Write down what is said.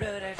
Rudy